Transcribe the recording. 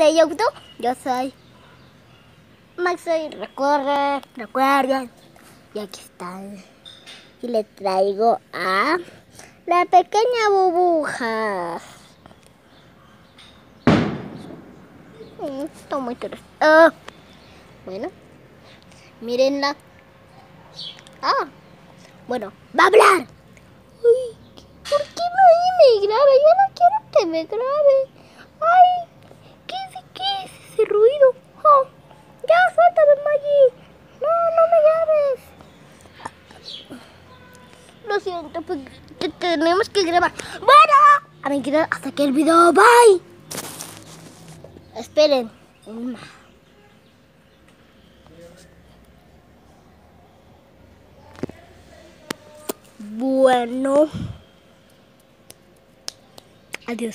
de YouTube. Yo soy Max y recorre, recuerden. Y aquí está. Y le traigo a la pequeña burbuja. Mm, Está muy interesante. Ah, bueno, mírenla. Ah, bueno, va a hablar. Uy, ¿por qué nadie me graba? Yo no quiero que me grabe. Lo siento, pues, te- tenemos que grabar. Bueno, a mí quiero hasta que el video. Bye. Esperen. Bueno. Adiós.